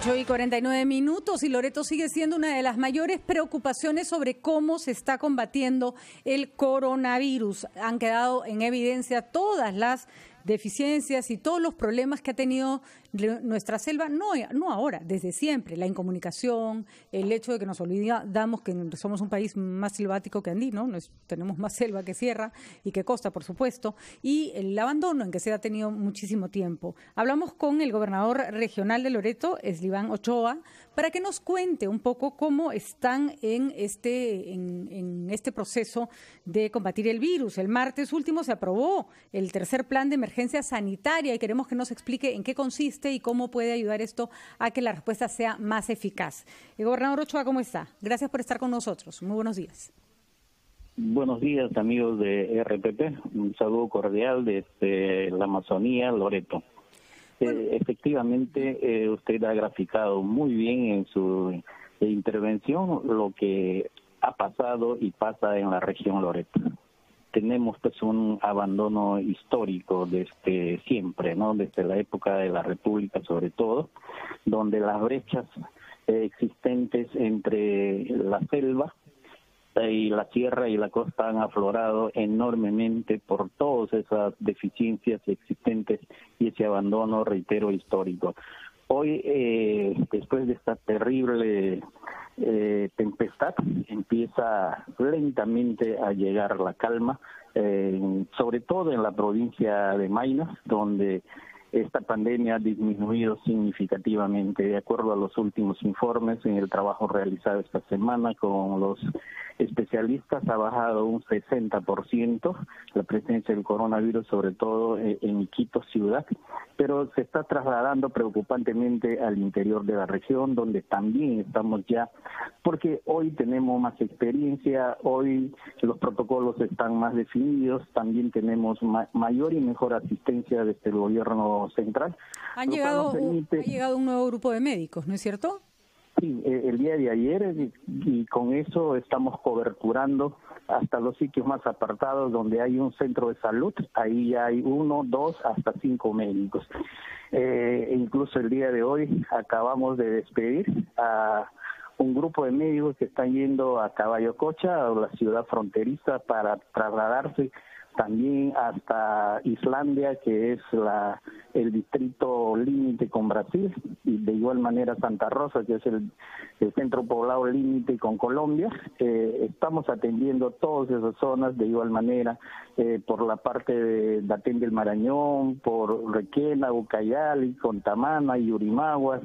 8 y 49 minutos y Loreto sigue siendo una de las mayores preocupaciones sobre cómo se está combatiendo el coronavirus. Han quedado en evidencia todas las deficiencias y todos los problemas que ha tenido nuestra selva, no, no ahora, desde siempre, la incomunicación, el hecho de que nos olvidamos que somos un país más selvático que andino, tenemos más selva que sierra y que costa, por supuesto, y el abandono en que se ha tenido muchísimo tiempo. Hablamos con el gobernador regional de Loreto, Esliván Ochoa, para que nos cuente un poco cómo están en este, en este proceso de combatir el virus. El martes último se aprobó el tercer plan de emergencia sanitaria y queremos que nos explique en qué consiste y cómo puede ayudar esto a que la respuesta sea más eficaz. El gobernador Ochoa, ¿cómo está? Gracias por estar con nosotros. Muy buenos días. Buenos días, amigos de RPP. Un saludo cordial desde la Amazonía, Loreto. Eh, efectivamente, eh, usted ha graficado muy bien en su intervención lo que ha pasado y pasa en la región Loreto tenemos pues un abandono histórico desde siempre, ¿no? Desde la época de la República sobre todo, donde las brechas existentes entre la selva y la sierra y la costa han aflorado enormemente por todas esas deficiencias existentes y ese abandono, reitero, histórico. Hoy, eh, después de esta terrible eh, tempestad, empieza lentamente a llegar la calma, eh, sobre todo en la provincia de Maynas, donde esta pandemia ha disminuido significativamente. De acuerdo a los últimos informes en el trabajo realizado esta semana con los especialistas, ha bajado un 60% la presencia del coronavirus, sobre todo eh, en Iquitos ciudad, pero se está trasladando preocupantemente al interior de la región, donde también estamos ya, porque hoy tenemos más experiencia, hoy los protocolos están más definidos, también tenemos mayor y mejor asistencia desde el gobierno central. Han llegado, ha llegado un nuevo grupo de médicos, ¿no es cierto? Sí, eh, el día de ayer y, con eso estamos coberturando hasta los sitios más apartados donde hay un centro de salud, ahí ya hay uno, dos, hasta cinco médicos. Eh, incluso el día de hoy acabamos de despedir a un grupo de médicos que están yendo a Caballo Cocha, a la ciudad fronteriza, para trasladarse también hasta Islandia, que es la, el distrito límite con Brasil, y de igual manera Santa Rosa, que es el, centro poblado límite con Colombia. Eh, estamos atendiendo todas esas zonas de igual manera eh, por la parte de Datén del Marañón, por Requena, Ucayali, Contamana, Yurimaguas.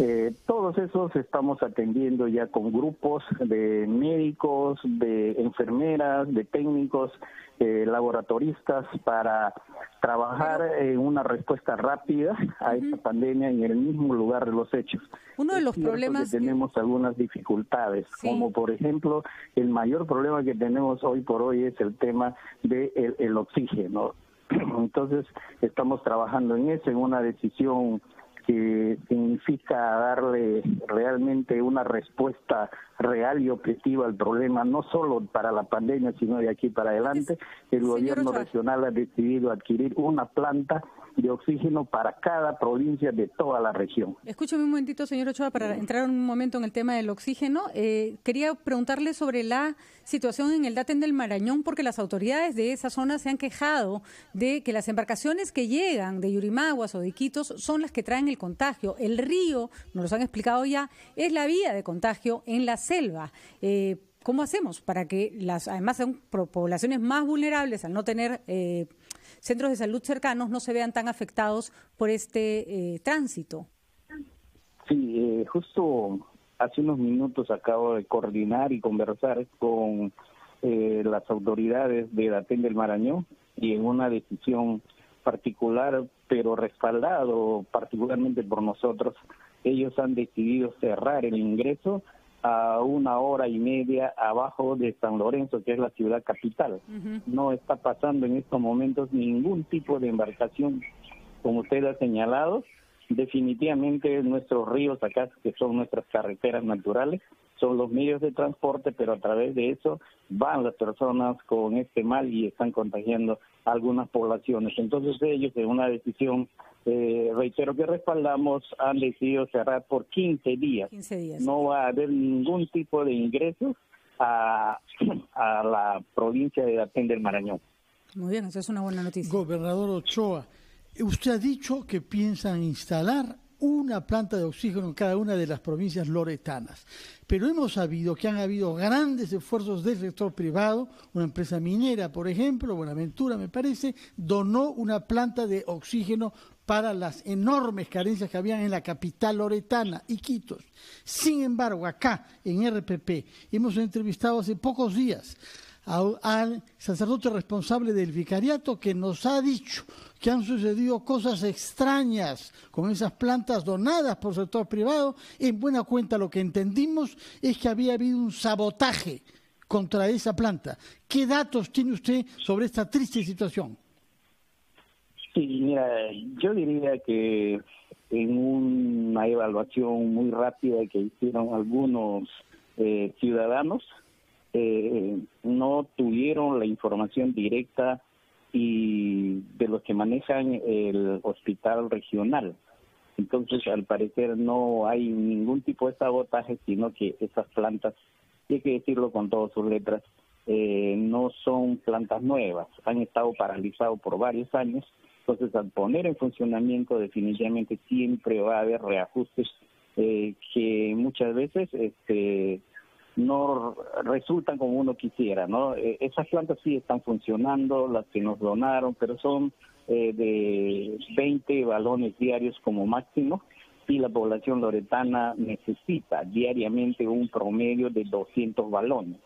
Eh, todos esos estamos atendiendo ya con grupos de médicos, de enfermeras, de técnicos, eh, laboratoristas para trabajar en una respuesta rápida a esta pandemia en el mismo lugar de los hechos. Uno de los problemas que tenemos algunas dificultades, como por ejemplo el mayor problema que tenemos hoy por hoy es el tema del de el oxígeno. Entonces estamos trabajando en eso, en una decisión que significa darle realmente una respuesta real y objetiva al problema, no solo para la pandemia, sino de aquí para adelante. El gobierno regional ha decidido adquirir una planta de oxígeno para cada provincia de toda la región. Escúchame un momentito, señor Ochoa, para entrar un momento en el tema del oxígeno. Eh, quería preguntarle sobre la situación en el Daten del Marañón, porque las autoridades de esa zona se han quejado de que las embarcaciones que llegan de Yurimaguas o de Iquitos son las que traen el contagio. El río, nos lo han explicado ya, es la vía de contagio en la selva. Eh, ¿Cómo hacemos para que las, además son poblaciones más vulnerables al no tener eh, centros de salud cercanos no se vean tan afectados por este eh, tránsito. Sí, eh, justo hace unos minutos acabo de coordinar y conversar con eh, las autoridades de Datén del Marañón y en una decisión particular, pero respaldado particularmente por nosotros, ellos han decidido cerrar el ingreso a una hora y media abajo de San Lorenzo, que es la ciudad capital. No está pasando en estos momentos ningún tipo de embarcación, como usted ha señalado. Definitivamente nuestros ríos acá, que son nuestras carreteras naturales, son los medios de transporte, pero a través de eso van las personas con este mal y están contagiando algunas poblaciones. Entonces ellos, en una decisión eh, reitero que respaldamos, han decidido cerrar por 15 días. 15 días. No va a haber ningún tipo de ingresos a, a la provincia de Datén del Marañón. Muy bien, eso es una buena noticia. Gobernador Ochoa, usted ha dicho que piensan instalar una planta de oxígeno en cada una de las provincias loretanas. Pero hemos sabido que han habido grandes esfuerzos del sector privado, una empresa minera, por ejemplo, Buenaventura me parece, donó una planta de oxígeno para las enormes carencias que habían en la capital loretana, Iquitos. Sin embargo, acá en RPP hemos entrevistado hace pocos días al sacerdote responsable del vicariato que nos ha dicho que han sucedido cosas extrañas con esas plantas donadas por sector privado. En buena cuenta lo que entendimos es que había habido un sabotaje contra esa planta. ¿Qué datos tiene usted sobre esta triste situación? Sí, mira, yo diría que en una evaluación muy rápida que hicieron algunos eh, ciudadanos, eh, no tuvieron la información directa y de los que manejan el hospital regional. Entonces, al parecer no hay ningún tipo de sabotaje, sino que esas plantas, hay que decirlo con todas sus letras, eh, no son plantas nuevas, han estado paralizados por varios años. Entonces, al poner en funcionamiento, definitivamente siempre va a haber reajustes eh, que muchas veces este, no resultan como uno quisiera, ¿no? Eh, esas plantas sí están funcionando, las que nos donaron, pero son eh, de 20 balones diarios como máximo y la población loretana necesita diariamente un promedio de 200 balones.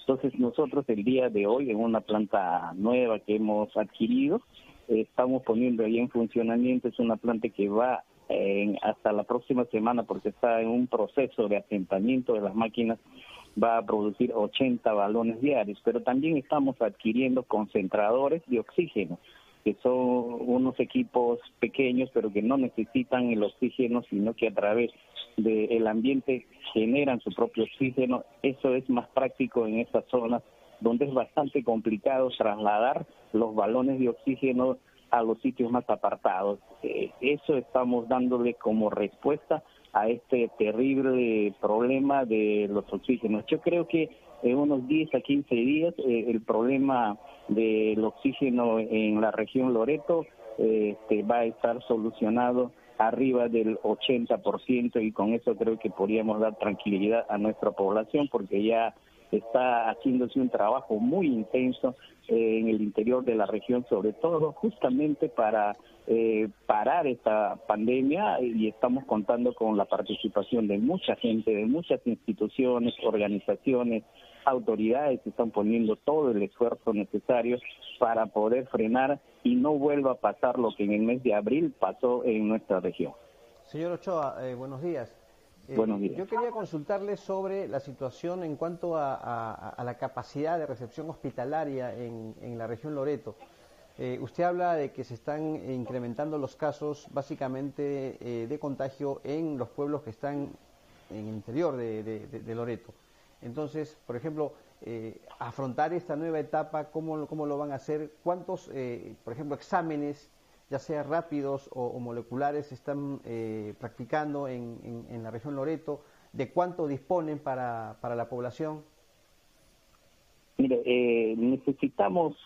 Entonces nosotros el día de hoy en una planta nueva que hemos adquirido, estamos poniendo ahí en funcionamiento, es una planta que va hasta la próxima semana porque está en un proceso de asentamiento de las máquinas va a producir 80 balones diarios, pero también estamos adquiriendo concentradores de oxígeno, que son unos equipos pequeños, pero que no necesitan el oxígeno, sino que a través del ambiente generan su propio oxígeno. Eso es más práctico en esas zonas donde es bastante complicado trasladar los balones de oxígeno a los sitios más apartados. Eh, eso estamos dándole como respuesta a este terrible problema de los oxígenos. Yo creo que en unos 10 a 15 días eh, el problema del oxígeno en la región Loreto eh, este, va a estar solucionado arriba del 80% y con eso creo que podríamos dar tranquilidad a nuestra población porque ya está haciéndose un trabajo muy intenso eh, en el interior de la región, sobre todo justamente para eh, parar esta pandemia y estamos contando con la participación de mucha gente, de muchas instituciones, organizaciones, autoridades que están poniendo todo el esfuerzo necesario para poder frenar y no vuelva a pasar lo que en el mes de abril pasó en nuestra región. Señor Ochoa, eh, buenos días. Eh, yo quería consultarle sobre la situación en cuanto a, la capacidad de recepción hospitalaria en, la región Loreto. Eh, usted habla de que se están incrementando los casos básicamente eh, de contagio en los pueblos que están en el interior de, Loreto. Entonces, por ejemplo, afrontar esta nueva etapa, ¿cómo, ¿cómo, lo van a hacer? ¿Cuántos, por ejemplo, exámenes ya sea rápidos o, moleculares, se están eh, practicando en, en, la región Loreto? ¿De cuánto disponen para, para la población? Mire, eh, necesitamos,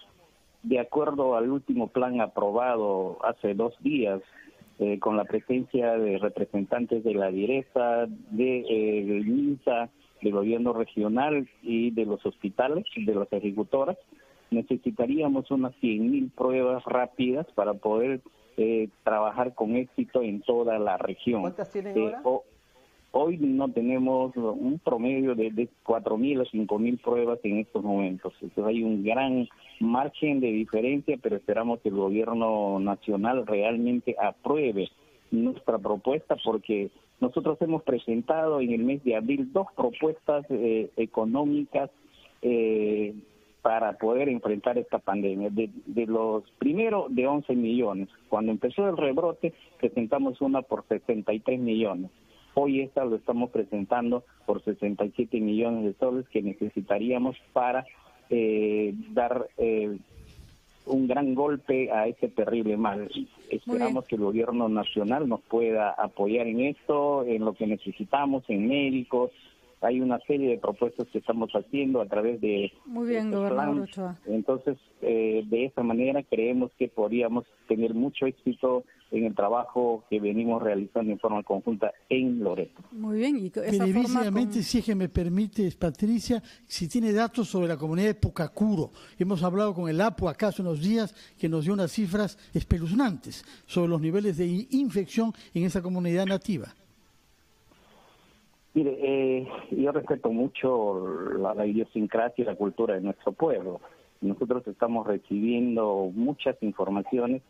de acuerdo al último plan aprobado hace dos días, eh, con la presencia de representantes de la direza, de, eh, del gobierno regional y de los hospitales, de las ejecutoras, necesitaríamos unas 100.000 pruebas rápidas para poder eh, trabajar con éxito en toda la región. ¿Cuántas tienen eh, ahora? hoy no tenemos un promedio de, de 4.000 a 5.000 pruebas en estos momentos. Entonces hay un gran margen de diferencia, pero esperamos que el gobierno nacional realmente apruebe nuestra propuesta porque nosotros hemos presentado en el mes de abril dos propuestas eh, económicas eh, para poder enfrentar esta pandemia. De, los primeros de 11 millones, cuando empezó el rebrote presentamos una por 63 millones. Hoy esta lo estamos presentando por 67 millones de soles que necesitaríamos para eh, dar eh, un gran golpe a ese terrible mal. Esperamos que el gobierno nacional nos pueda apoyar en esto, en lo que necesitamos, en médicos, hay una serie de propuestas que estamos haciendo a través de muy bien gobernador Ochoa entonces eh, de esa manera creemos que podríamos tener mucho éxito en el trabajo que venimos realizando en forma conjunta en Loreto. Muy bien, y esa si es que me permite, Patricia, si tiene datos sobre la comunidad de Pucacuro. Hemos hablado con el APO acá hace unos días que nos dio unas cifras espeluznantes sobre los niveles de infección en esa comunidad nativa. Mire, eh, yo respeto mucho la, idiosincrasia y la cultura de nuestro pueblo. Nosotros estamos recibiendo muchas informaciones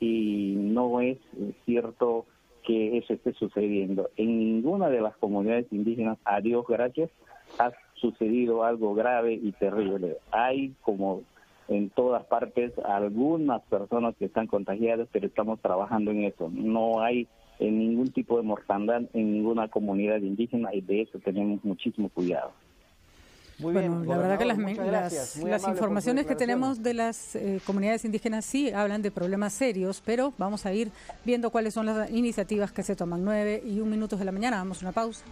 y no es cierto que eso esté sucediendo. En ninguna de las comunidades indígenas, a Dios gracias, ha sucedido algo grave y terrible. Hay, como en todas partes, algunas personas que están contagiadas, pero estamos trabajando en eso. No hay en ningún tipo de mortandad en ninguna comunidad indígena y de eso tenemos muchísimo cuidado. Muy bueno, la verdad que las, las, informaciones que tenemos de las eh, comunidades indígenas sí hablan de problemas serios, pero vamos a ir viendo cuáles son las iniciativas que se toman. Nueve y un minutos de la mañana, vamos a una pausa.